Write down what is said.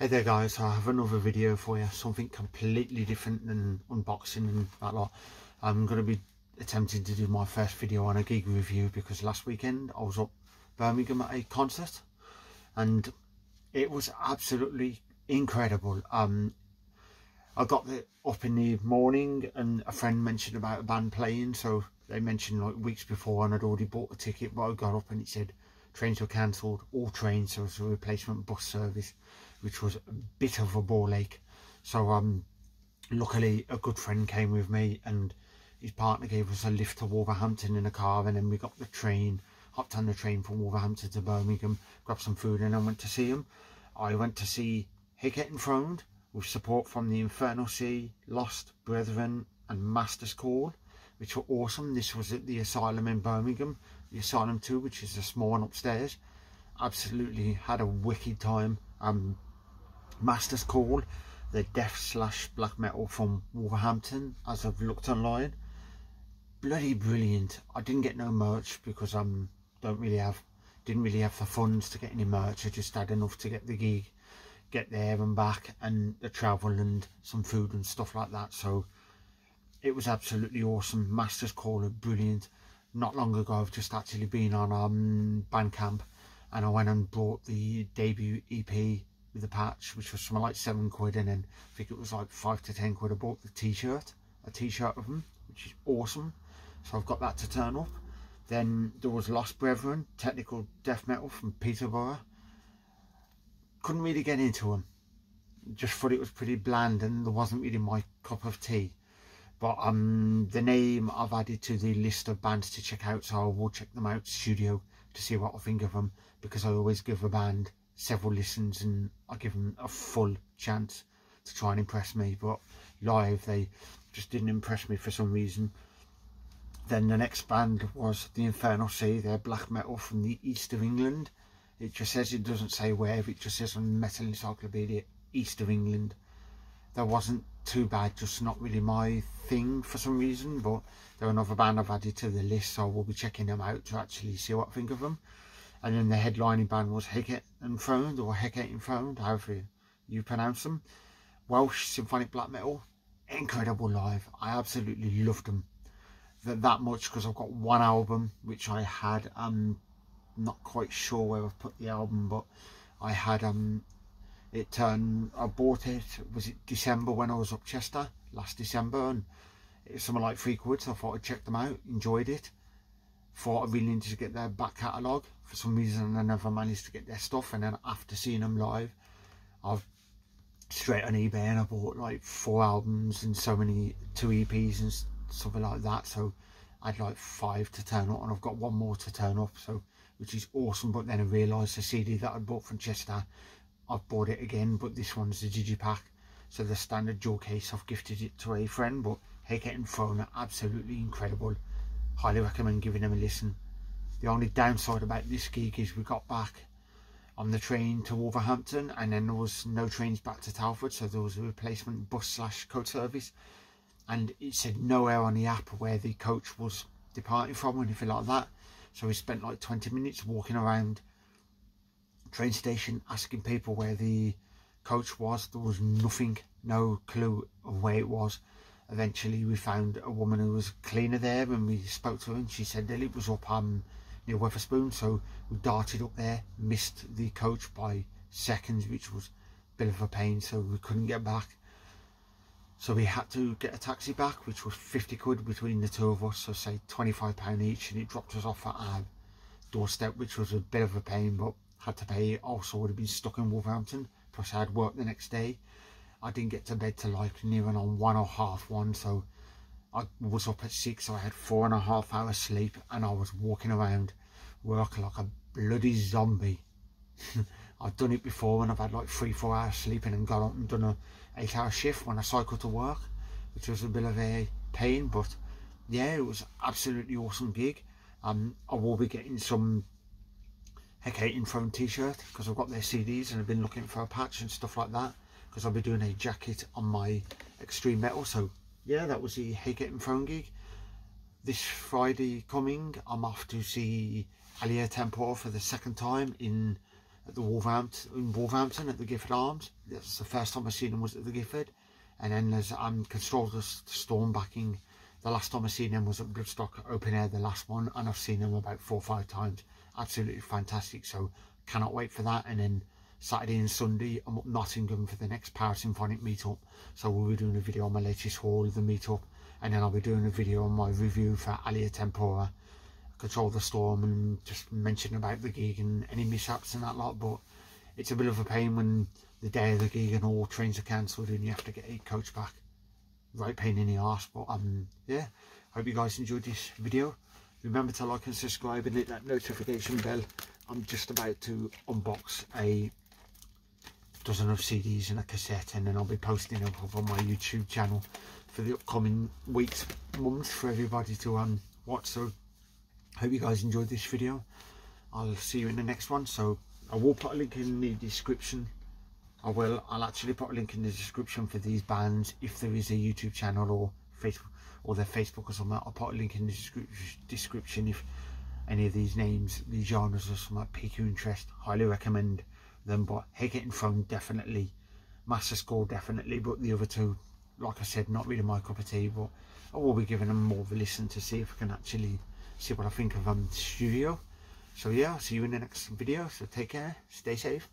Hey there guys, I have another video for you, something completely different than unboxing and that lot. I'm going to be attempting to do my first video on a gig review because last weekend I was up Birmingham at a concert and it was absolutely incredible. Um, I got up in the morning and a friend mentioned about a band playing so they mentioned like weeks before and I'd already bought a ticket but I got up and it said trains were cancelled, all trains, so it was a replacement bus service which was a bit of a ball ache. So um, luckily a good friend came with me and his partner gave us a lift to Wolverhampton in a car and then we got the train, hopped on the train from Wolverhampton to Birmingham, grabbed some food and I went to see him. I went to see Hecate Enthroned with support from the Infernal Sea, Lost, Brethren and Master's Call which were awesome. This was at the Asylum in Birmingham, the Asylum 2 which is a small one upstairs. Absolutely had a wicked time. Um, Master's Call, the death slash black metal from Wolverhampton, as I've looked online. Bloody brilliant. I didn't get no merch because I um, don't really have, didn't really have the funds to get any merch. I just had enough to get the gig, get there and back, and the travel and some food and stuff like that. So it was absolutely awesome. Master's Call, brilliant. Not long ago, I've just actually been on um, Bandcamp and I went and bought the debut EP with the patch, which was something like seven quid, and then I think it was like five to ten quid. I bought the t-shirt, a t-shirt of them, which is awesome. So I've got that to turn up. Then there was Lost Brethren, technical death metal from Peterborough. Couldn't really get into them. Just thought it was pretty bland and there wasn't really my cup of tea. But um, the name I've added to the list of bands to check out, so I will check them out studio to see what I think of them because I always give a band several listens and I give them a full chance to try and impress me but live they just didn't impress me for some reason. Then the next band was the Infernal Sea they're black metal from the east of England. It just says it doesn't say where it just says on Metal Encyclopedia east of England. That wasn't too bad just not really my thing for some reason but they're another band I've added to the list so we'll be checking them out to actually see what I think of them and then the headlining band was Hecate Enthroned or Hecate Enthroned, however you pronounce them. Welsh symphonic black metal, incredible live. I absolutely loved them that, that much because I've got one album which I had. I'm not quite sure where I've put the album, but I had um it turned. I bought it. Was it December when I was up Chester last December, and it was something like three quid. So I thought I'd check them out, enjoyed it thought I really needed to get their back catalogue. For some reason I never managed to get their stuff. And then after seeing them live I've straight on eBay and I bought like four albums and so many two EPs and something like that. So I'd like five to turn up and I've got one more to turn up so which is awesome. But then I realised the CD that I bought from Chester I've bought it again but this one's the digipack so the standard jewel case I've gifted it to a friend but Hecate Enthroned absolutely incredible highly recommend giving them a listen. The only downside about this gig is we got back on the train to Wolverhampton and then there was no trains back to Telford so there was a replacement bus slash coach service. And it said nowhere on the app where the coach was departing from or anything like that. So we spent like 20 minutes walking around train station asking people where the coach was. There was nothing no clue of where it was eventually we found a woman who was cleaner there and we spoke to her and she said that it was up um, near Wetherspoon so we darted up there missed the coach by seconds which was a bit of a pain so we couldn't get back. So we had to get a taxi back which was 50 quid between the two of us so say 25 pound each and it dropped us off at our doorstep which was a bit of a pain but had to pay. Also would have been stuck in Wolverhampton plus I had work the next day I didn't get to bed till like near on one or half one so I was up at six so I had four and a half hours sleep and I was walking around work like a bloody zombie. I've done it before when I've had like three four hours sleeping and got up and done a eight hour shift when I cycled to work which was a bit of a pain but yeah it was absolutely awesome gig. Um, I will be getting some Hecate Enthroned t-shirt because I've got their CDs and I've been looking for a patch and stuff like that because I'll be doing a jacket on my extreme metal so yeah that was the Hecate Enthroned gig this Friday coming I'm off to see Alia Tempora for the second time in at the Wolverhampton in Wolverhampton at the Gifford Arms. That's the first time I've seen them was at the Gifford, and then there's um Control Storm backing. The last time I seen them was at Bloodstock Open Air, the last one, and I've seen them about four or five times. Absolutely fantastic. So cannot wait for that. And then Saturday and Sunday, I'm up Nottingham for the next PowerSymphonic meetup. So we'll be doing a video on my latest haul of the meetup, and then I'll be doing a video on my review for Alia Tempora. Control the storm and just mention about the gig and any mishaps and that lot but it's a bit of a pain when the day of the gig and all trains are cancelled and you have to get a coach back. Right pain in the arse but um yeah. Hope you guys enjoyed this video. Remember to like and subscribe and hit that notification bell. I'm just about to unbox a dozen of cds and a cassette and then i'll be posting them up on my youtube channel for the upcoming weeks months for everybody to um watch. So hope you guys enjoyed this video. I'll see you in the next one. So i will put a link in the description. I will i'll actually put a link in the description for these bands if there is a youtube channel or facebook or their facebook or something. I'll put a link in the description if any of these names these genres or something pique your interest highly recommend them but Hate and Throne definitely Master's Call definitely but the other two like i said not really my cup of tea but i will be giving them more of a listen to see if i can actually see what I think of um, the studio. So yeah, I'll see you in the next video. So take care, stay safe.